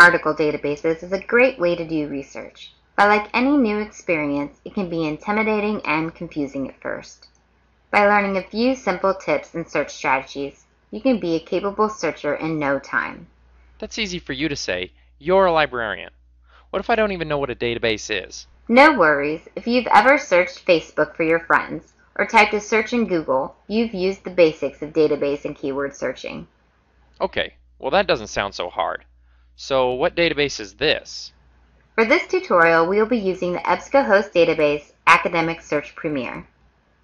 article databases is a great way to do research, but like any new experience, it can be intimidating and confusing at first. By learning a few simple tips and search strategies, you can be a capable searcher in no time. That's easy for you to say. You're a librarian. What if I don't even know what a database is? No worries. If you've ever searched Facebook for your friends or typed a search in Google, you've used the basics of database and keyword searching. Okay, well that doesn't sound so hard. So what database is this? For this tutorial, we will be using the EBSCOhost database Academic Search Premier.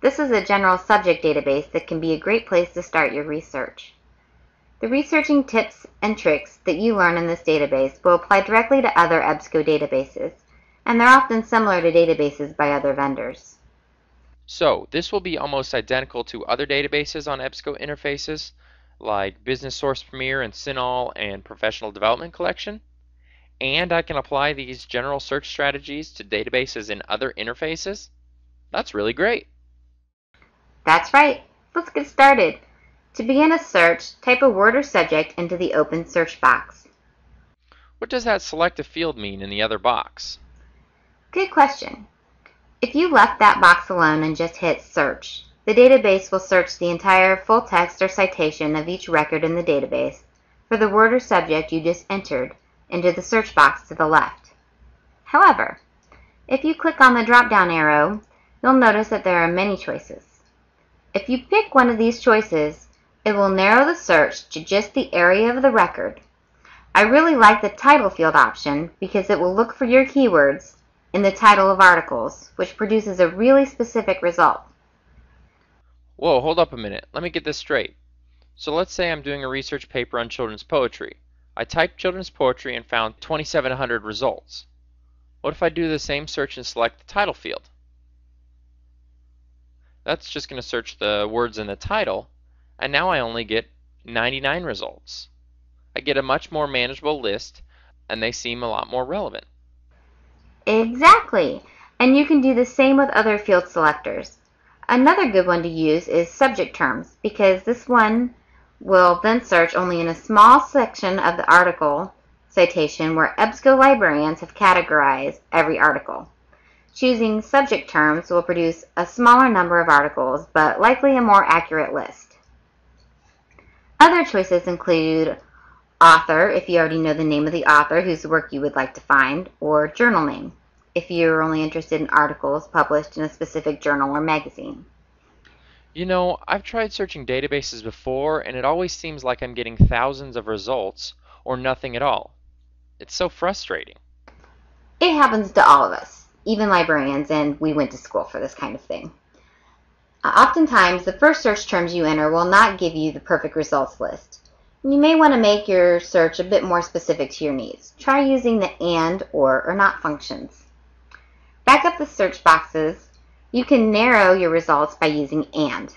This is a general subject database that can be a great place to start your research. The researching tips and tricks that you learn in this database will apply directly to other EBSCO databases, and they're often similar to databases by other vendors. So, this will be almost identical to other databases on EBSCO interfaces, like Business Source Premier and CINAHL and Professional Development Collection. And I can apply these general search strategies to databases in other interfaces. That's really great. That's right. Let's get started. To begin a search, type a word or subject into the open search box. What does that select a field mean in the other box? Good question. If you left that box alone and just hit search, the database will search the entire full text or citation of each record in the database for the word or subject you just entered into the search box to the left. However, if you click on the drop-down arrow, you'll notice that there are many choices. If you pick one of these choices, it will narrow the search to just the area of the record. I really like the title field option because it will look for your keywords in the title of articles, which produces a really specific result. Whoa, hold up a minute. Let me get this straight. So let's say I'm doing a research paper on children's poetry. I typed children's poetry and found 2,700 results. What if I do the same search and select the title field? That's just going to search the words in the title, and now I only get 99 results. I get a much more manageable list, and they seem a lot more relevant. Exactly, and you can do the same with other field selectors. Another good one to use is subject terms, because this one will then search only in a small section of the article citation where EBSCO librarians have categorized every article. Choosing subject terms will produce a smaller number of articles, but likely a more accurate list. Other choices include author, if you already know the name of the author whose work you would like to find, or journal name, if you're only interested in articles published in a specific journal or magazine. You know, I've tried searching databases before, and it always seems like I'm getting thousands of results, or nothing at all. It's so frustrating. It happens to all of us even librarians, and we went to school for this kind of thing. Uh, oftentimes, the first search terms you enter will not give you the perfect results list. You may want to make your search a bit more specific to your needs. Try using the AND, OR, or NOT functions. Back up the search boxes. You can narrow your results by using AND.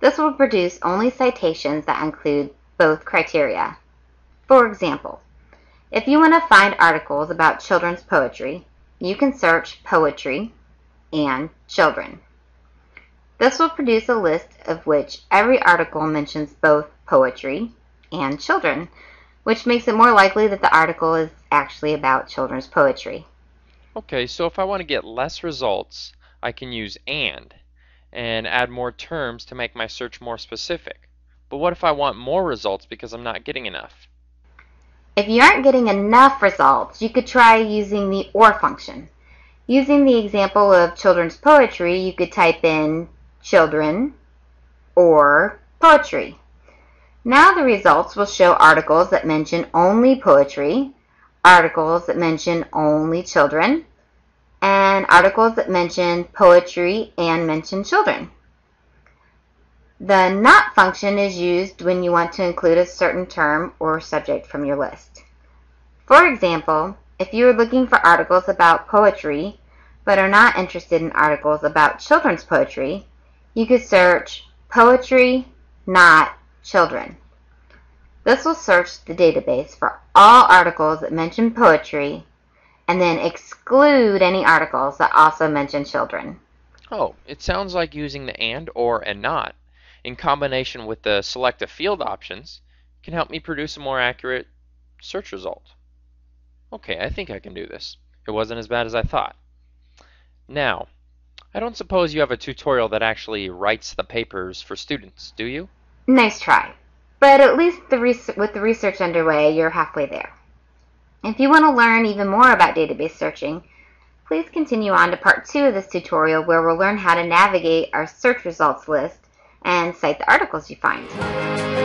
This will produce only citations that include both criteria. For example, if you want to find articles about children's poetry, you can search poetry and children. This will produce a list of which every article mentions both poetry and children, which makes it more likely that the article is actually about children's poetry. Okay, so if I want to get less results, I can use AND and add more terms to make my search more specific. But what if I want more results because I'm not getting enough? If you aren't getting enough results, you could try using the OR function. Using the example of children's poetry, you could type in children or poetry. Now the results will show articles that mention only poetry, articles that mention only children, and articles that mention poetry and mention children. The not function is used when you want to include a certain term or subject from your list. For example, if you are looking for articles about poetry but are not interested in articles about children's poetry, you could search poetry, not children. This will search the database for all articles that mention poetry and then exclude any articles that also mention children. Oh, it sounds like using the AND, OR, and NOT in combination with the select a field options can help me produce a more accurate search result. Okay, I think I can do this. It wasn't as bad as I thought. Now, I don't suppose you have a tutorial that actually writes the papers for students, do you? Nice try. But at least the with the research underway, you're halfway there. If you want to learn even more about database searching, please continue on to part two of this tutorial where we'll learn how to navigate our search results list and cite the articles you find.